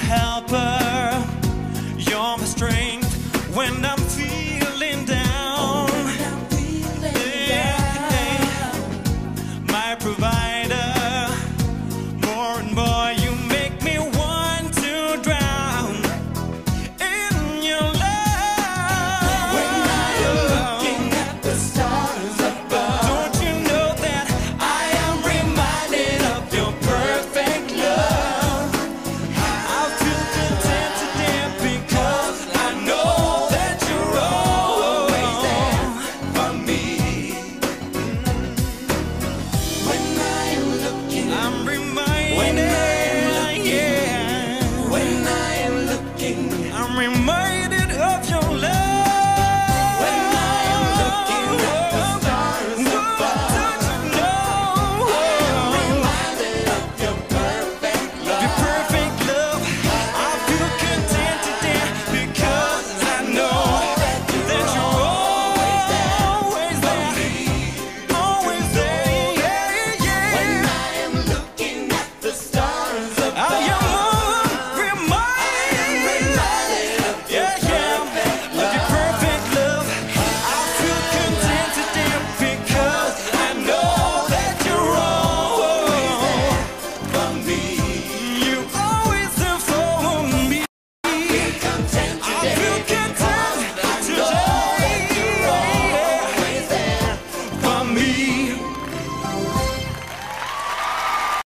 helper. You're my strength when I'm feeling